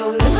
Your love.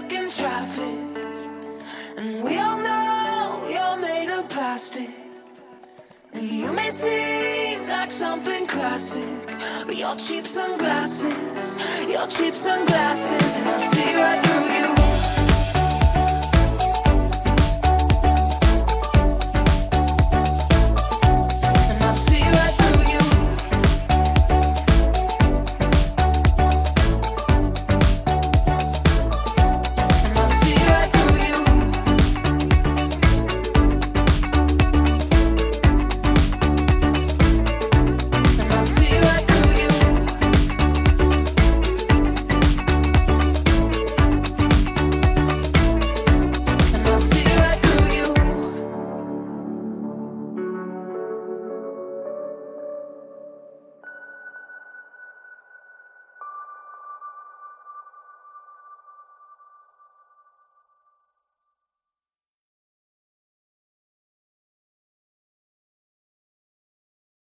Stuck in traffic. And we all know you're made of plastic. And you may seem like something classic, but your cheap sunglasses, your cheap sunglasses, and I'll see right